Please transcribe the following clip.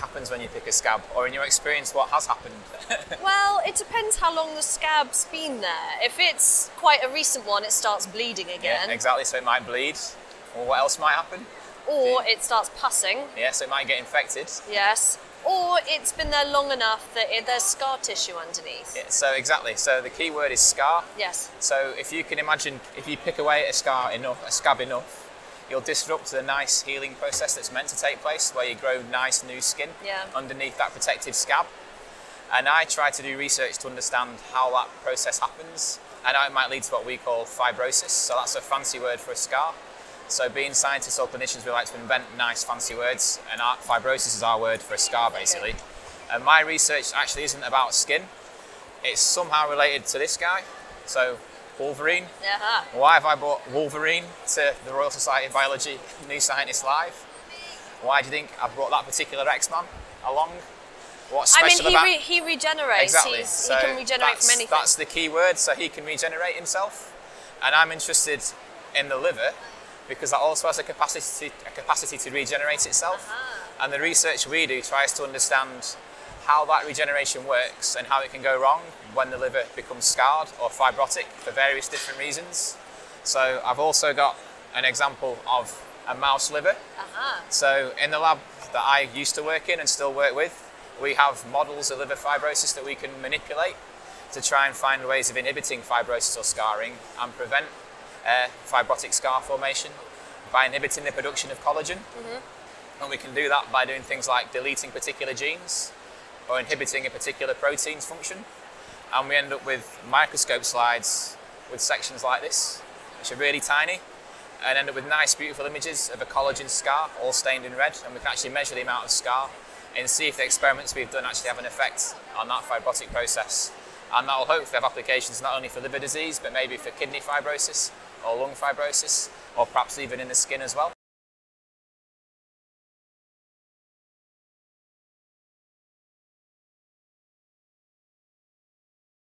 a scab, or in your experience, what has happened? Well, it depends how long the scab's been there. If it's quite a recent one, it starts bleeding again. yeah, exactly. So it might bleed. Or what else might happen? Or it starts pussing, Yeah, so it might get infected. yes. Or it's been there long enough that it, there's scar tissue underneath. Yeah, so exactly. So the key word is scar. Yes. So if you can imagine, if you pick away a scar enough, a scab enough, you'll disrupt the nice healing process that's meant to take place, where you grow nice new skin Yeah. underneath that protective scab. And I try to do research to understand how that process happens, and how it might lead to what we call fibrosis. So that's a fancy word for a scar. So being scientists or clinicians, we like to invent nice fancy words, and our, fibrosis is our word for a scar, basically. And my research actually isn't about skin; it's somehow related to this guy. So Wolverine, Uh-huh. why have I brought Wolverine to the Royal Society of Biology New Scientist Live? Why do you think I've brought that particular X-Man along? What's I mean, special he, about re- he regenerates. Exactly. So he can regenerate that's, from anything. That's the key word. So he can regenerate himself, and I'm interested in the liver because that also has a capacity a capacity to regenerate itself. Uh-huh. And the research we do tries to understand how that regeneration works and how it can go wrong when the liver becomes scarred or fibrotic for various different reasons. So I've also got an example of a mouse liver. Uh-huh. So in the lab that I used to work in and still work with, we have models of liver fibrosis that we can manipulate to try and find ways of inhibiting fibrosis or scarring and prevent uh, fibrotic scar formation by inhibiting the production of collagen. And we can do that by doing things like deleting particular genes or inhibiting a particular protein's function. And we end up with microscope slides with sections like this, which are really tiny, and end up with nice, beautiful images of a collagen scar, all stained in red. And we can actually measure the amount of scar and see if the experiments we've done actually have an effect on that fibrotic process. And that will hopefully have applications not only for liver disease, but maybe for kidney fibrosis or lung fibrosis, or perhaps even in the skin as well.